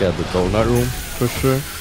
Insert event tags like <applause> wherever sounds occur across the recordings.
Get the donut room for sure.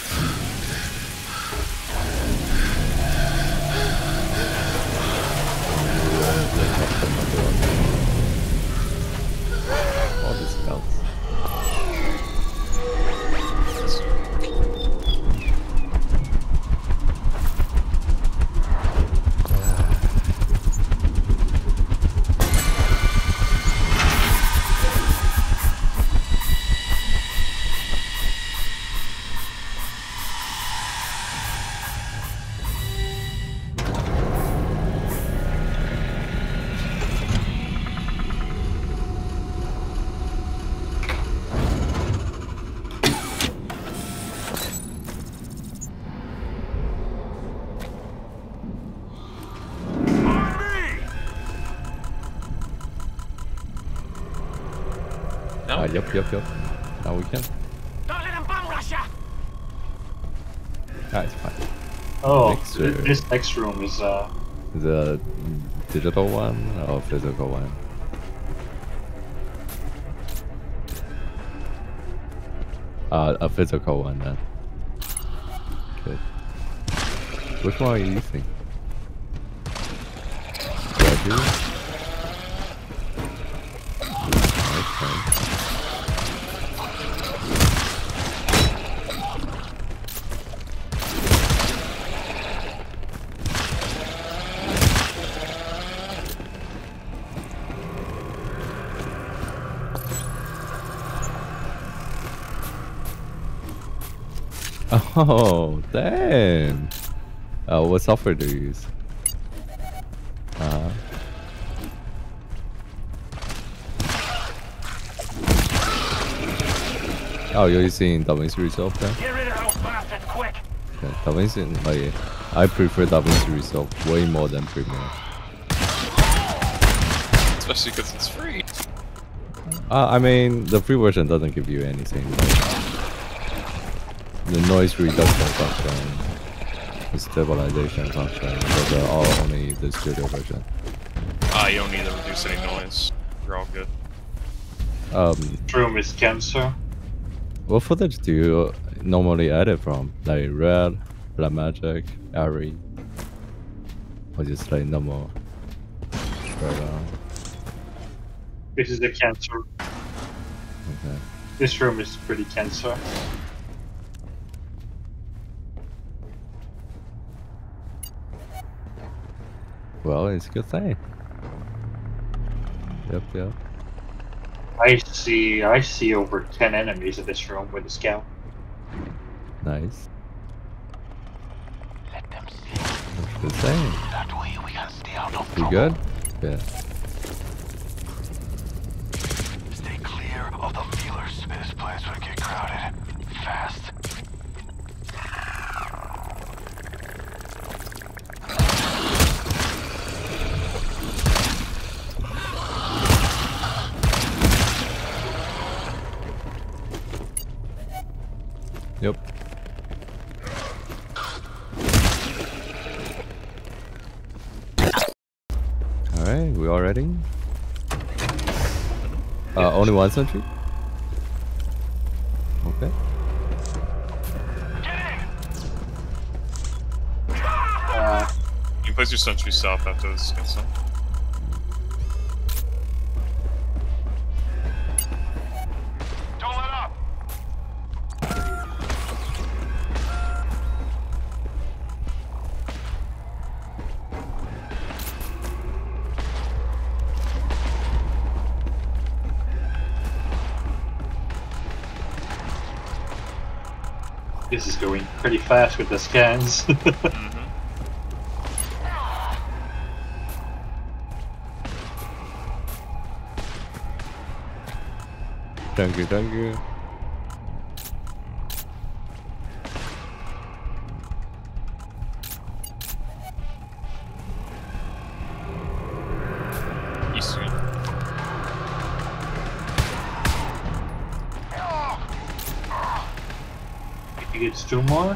Ah, yep, yep, yep. Now we can. Don't let them bum rush ya! Ah, it's fine. Oh, Next, uh, this next room is uh The digital one or physical one? Uh, a physical one then. Good. Which one are you using? Red here? Okay. <laughs> Oh, damn. Uh, what software do you use? Uh, oh, you're using DaVinci Resolve then? Get rid of those bastards quick! Okay, DaVinci, like, I prefer DaVinci Resolve way more than Premiere. Especially because it's free. Uh, I mean, the free version doesn't give you anything. Like the noise reduction function, the stabilization function, those are all only the studio version. Ah, you don't need to reduce any noise. You're all good. Um, room is cancer. what footage do you normally edit from? Like Red, Black Magic, ARRI, or just like normal? Right on. This is the cancer. Okay. This room is pretty cancer. Well, it's a good thing. Yep, yep. I see I see over ten enemies in this room with the scout. Nice. Let them see. That's a good thing. That way we can stay out of You good? Yeah. Stay clear of the feelers. This place will get crowded. Fast. Yep. Alright, we all ready? Uh, only one sentry? Okay. Uh, You place your sentry south after this this is going pretty fast with the scans. Mm-hmm. <laughs> Thank you, thank you. two more.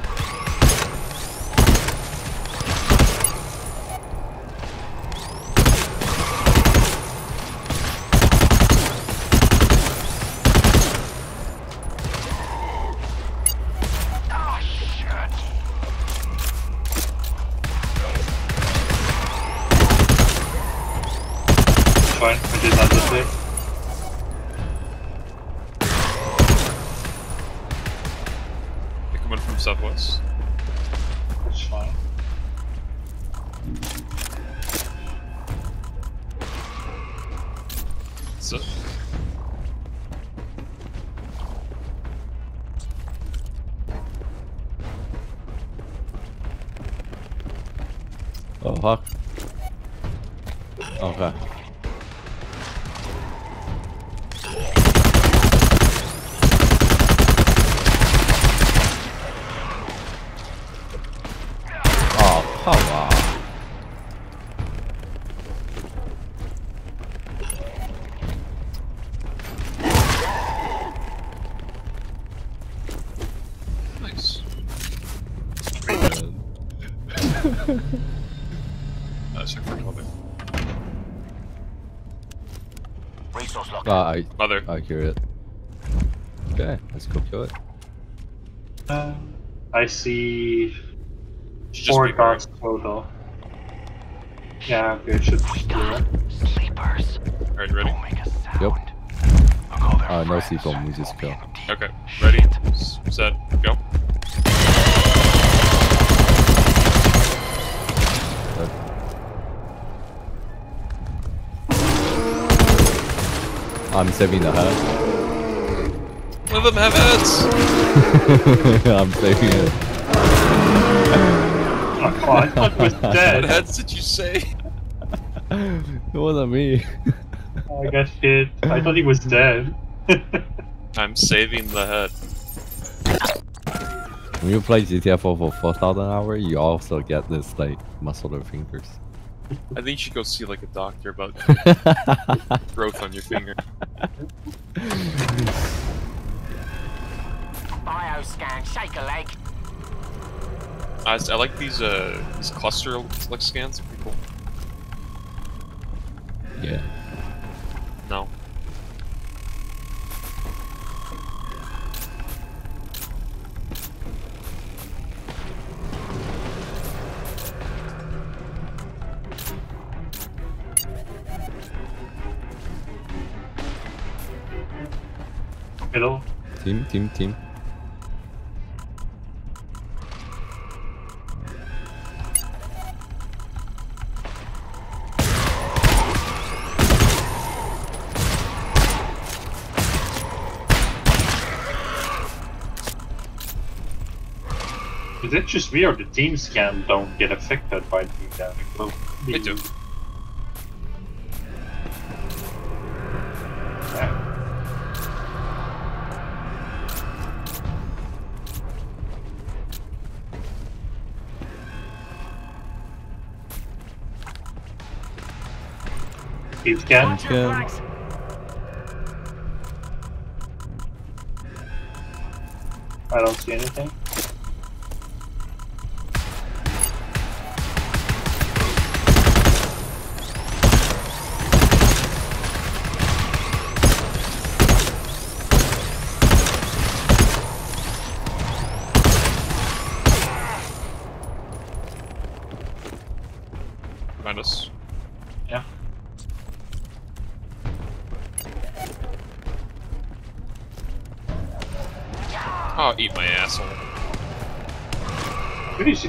Fine, I did not this way. Southwest. That's fine. That's it. Oh fuck. Okay. Oh, come on. Nice. Man. Uh, check for mother. Resource lock. Ah, I, Mother. I hear it. Okay, let's go kill it. Uh, I see Should four be dots total. Yeah, okay, it should We just sleepers. Alright, ready? Don't make a sound. Yep. I'll call Uh, no friends, sleep on, we just won't kill. Okay. Ready? Set. Go. I'm saving the head. Let them have heads! <laughs> I'm saving it. Oh, come I thought it was <laughs> What dead. heads did you say? It wasn't me. Oh, I got hit. I thought he was dead. <laughs> I'm saving the head. When you play GTA 4 for 4,000 hours, you also get this like muscular fingers. I think you should go see like a doctor about <laughs> growth on your finger. Bioscan, shake a leg. I, I like these uh these cluster like scans. They're pretty cool. yeah. No. Middle. Team, team, team. Is it just me or the team scan don't get affected by the uh, well, They do. Team scan. Watch your Scan. flags. I don't see anything.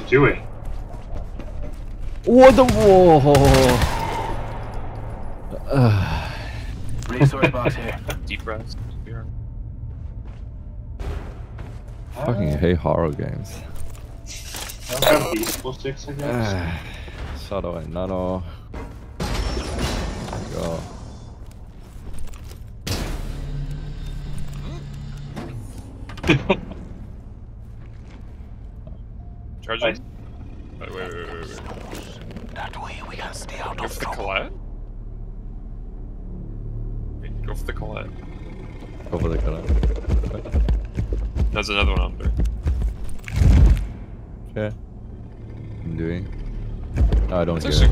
Doing? What the whoa? Uh, Resource box <laughs> here. Deep rest. Here. fucking hate horror games. I don't have peaceful sticks, I guess. Ah, Shadow and Nano. Go. <laughs> Charging. Wait, wait, wait, wait, wait. That way we can stay out Go of for the trouble. Colette. Wait, Go for the Colette. Go for the color. There's another one under. Okay. I'm doing. No, I don't It's hear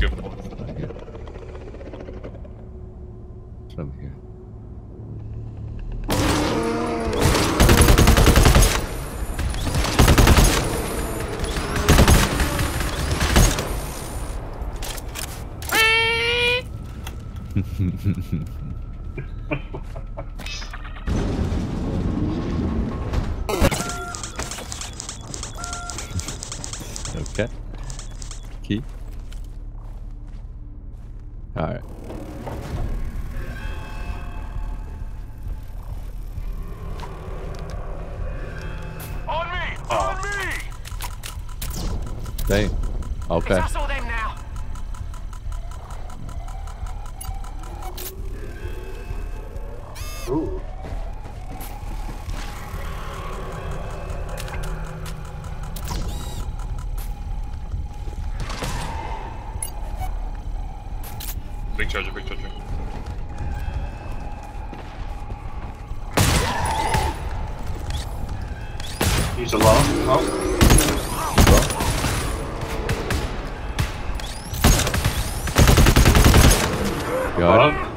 Key. All right. On me! Oh. On me! Dang. Okay. Got it.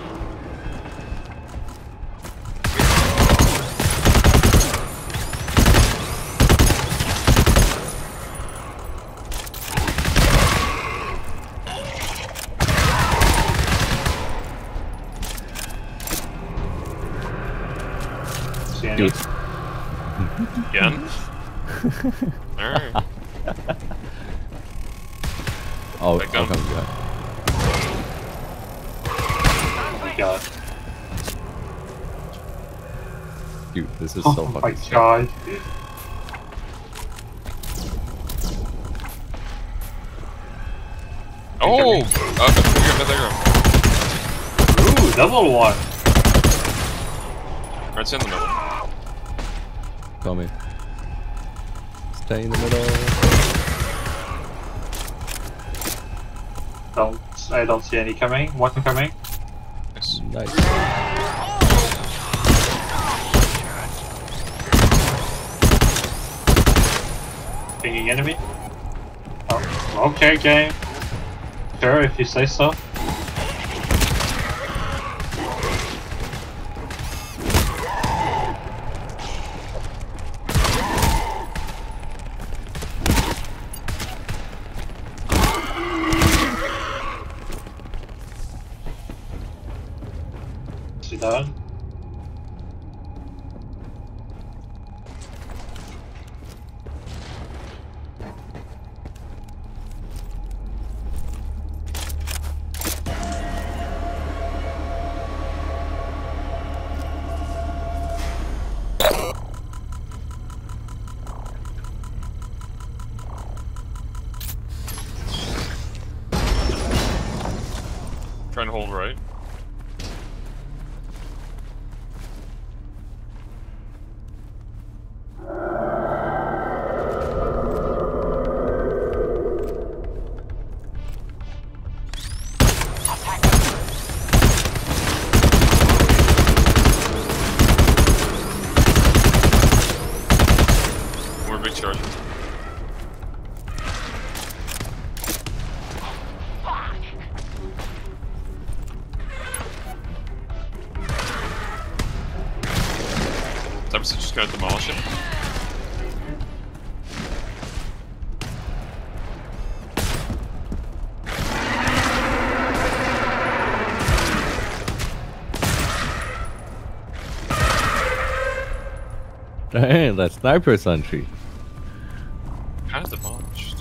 So my fucking scary. god. Oh! Uh, there you go, there you go. Ooh, double one. Right, it's in the middle. Coming. Stay in the middle. Don't. I don't see any coming. One coming. Nice. Nice. Pinging enemy. Oh, okay, game. Sure, if you say so. Cypress just gonna demolish it. Dang, that sniper sentry. Kind of demolished.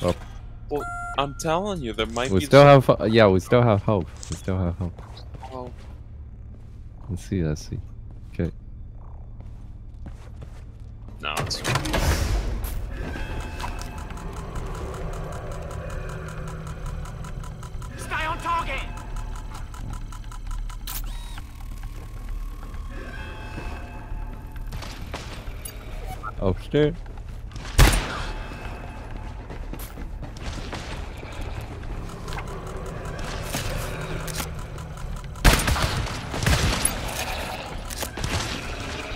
Oh. Well, I'm telling you, there might We be. still have, yeah, we still have hope. We still have hope. Well, Let's see, let's see. Oh shit.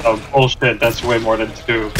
Oh bullshit, that's way more than two.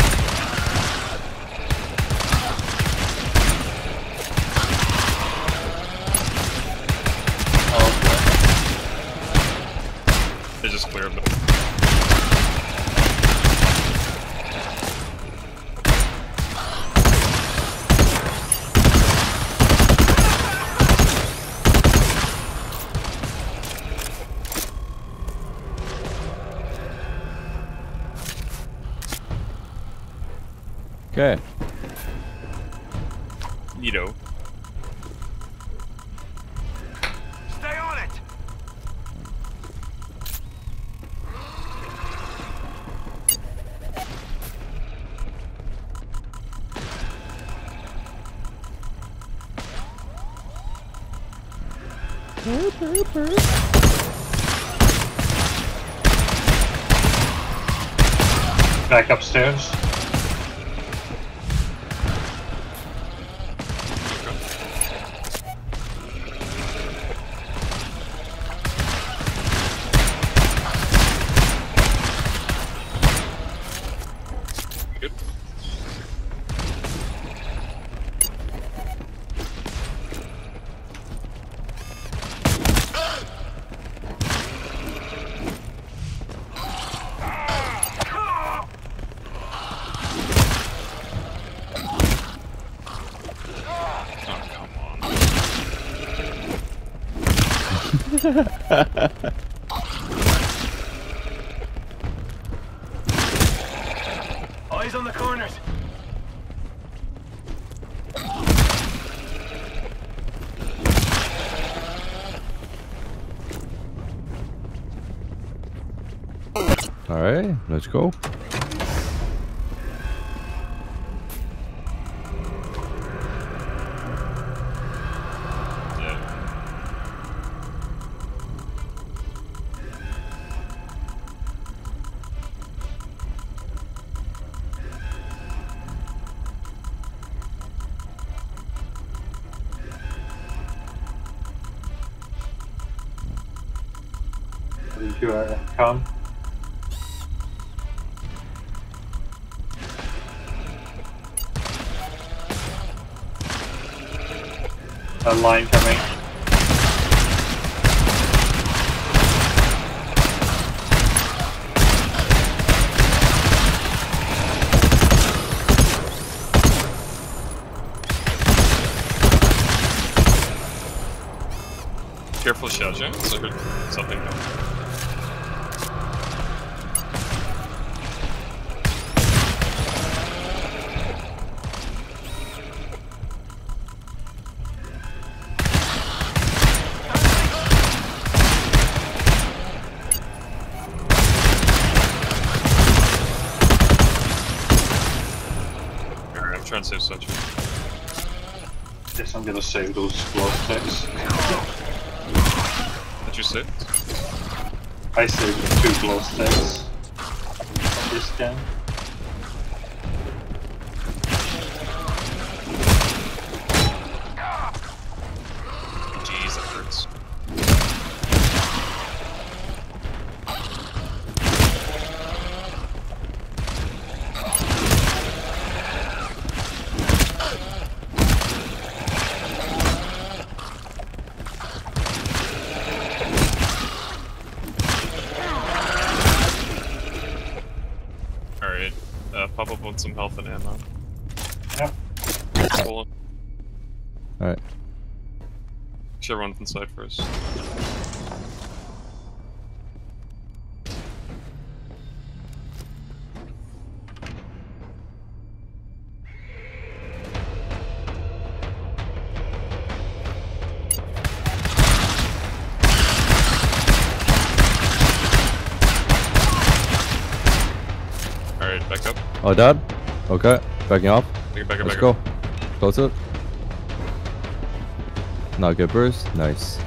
Back upstairs. Good. Oh, come on. Eyes on the corners. Alright, let's go. You uh, come? A line coming. Careful, Xiaojia. So I heard something. Alright, I'm save. Guess I'm gonna save those glow sticks. Did you save? I saved two glow sticks. This game. Yep. Pull up. Alright. Should run inside first. Alright, back up. Oh, dad? Okay, backing off. Back up, back Let's back go. up. Close it. Not good burst. Nice.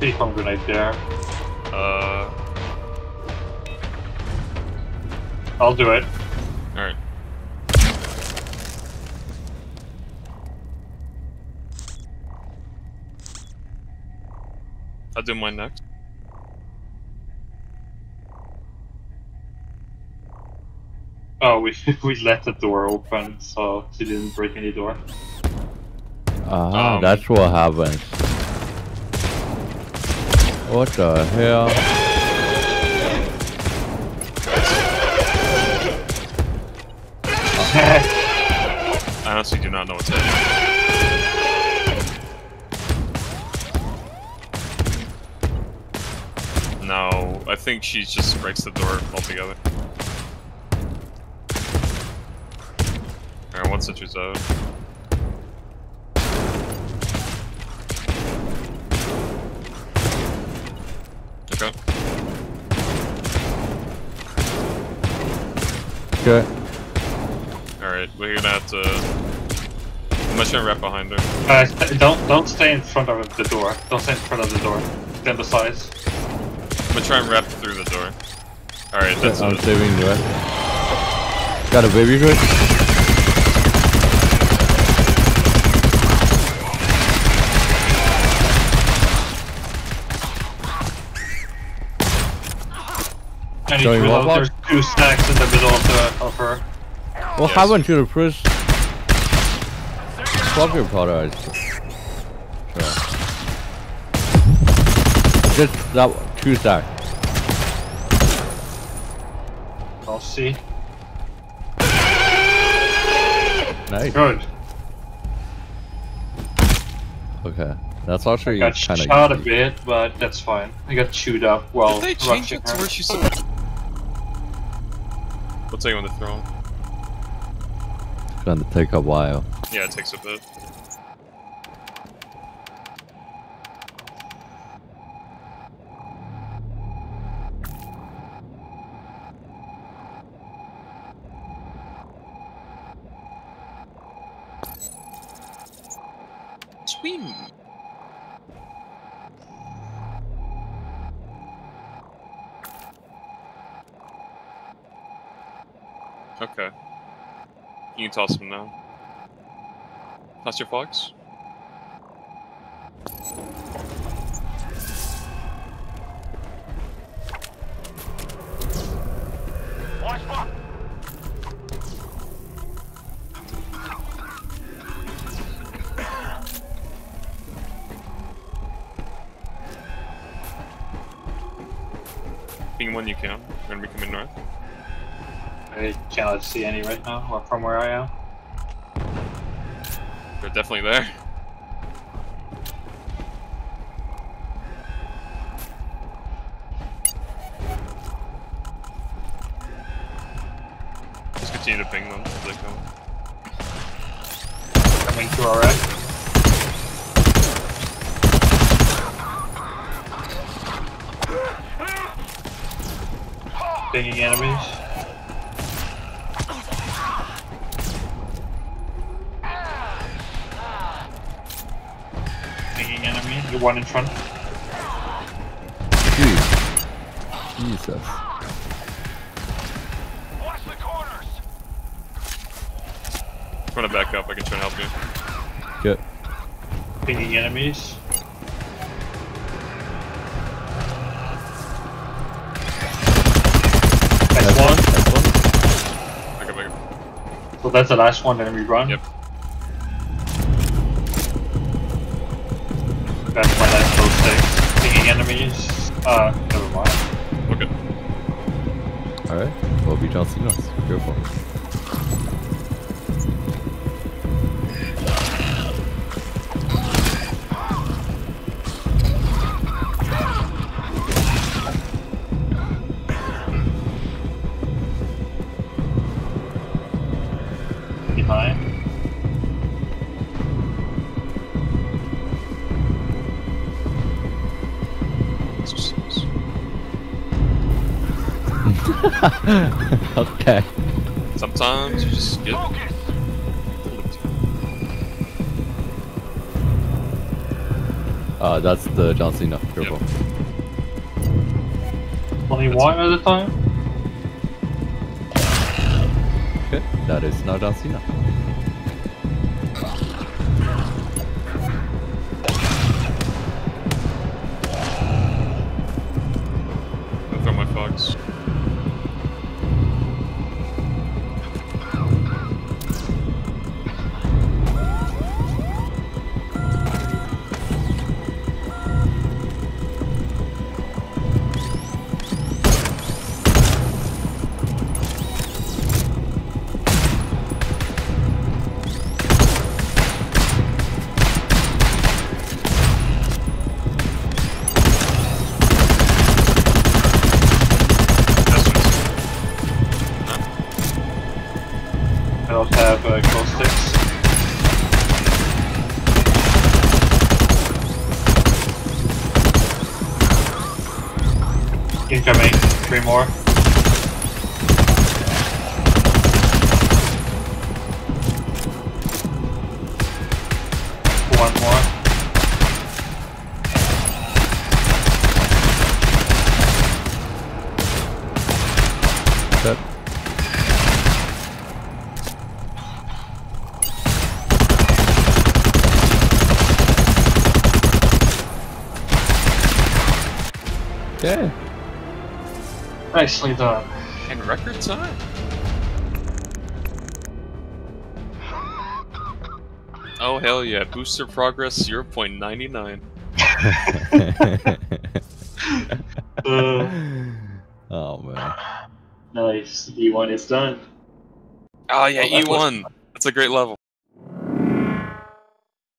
Decon grenade there. Uh, I'll do it. alright. I'll do mine next. Oh, we <laughs> we let the door open, so she didn't break any door. Ah, Um, that's what happens. What the hell? I honestly do not know what's happening. No, I think she just breaks the door altogether. Alright, one sentry's out. Okay. Okay. Alright, we're gonna have to. I'm gonna try and wrap behind her. Uh, don't don't stay in front of the door. Don't stay in front of the door. Stand on the sides. I'm gonna try and wrap through the door. Alright, that's I'm it. saving you. Got a baby good? I need to what reload. block? There's two stacks in the middle of the of her. What Yes. happened to the first squadron powder? Sure. Just that two stack. I'll see. Nice. Good. Okay. That's actually Got kind shot a of bit, but that's fine. I got chewed up while Did they change it to her. where she's supposed We'll take on the throne. gonna take a while. Yeah, it takes a bit. Can toss them now. Toss your fox. Watch fuck! Being one you can. We're gonna be coming north. I cannot see any right now or from where I am. They're definitely there. Just continue to ping them as they come. Coming to our right. Pinging enemies. One in front. Jeez. Jesus. Watch the corners! If you wanna back up, I can try and help you. Good. Pinging enemies. That's one. That's one. Back up, back up. So that's the last one, then we run. Yep. Uh, never mind. Okay. Alright. Well, be John Cena. Careful. Behind. <laughs> okay. Sometimes you just get Uh, that's the John Cena. Careful. Only one at a time? Okay. That is now John Cena. Nicely done. In record time? Oh hell yeah, booster progress 0.99. Uh, <laughs> oh man. nice. E1 is done. Oh yeah, Oh, E1. That's a great level.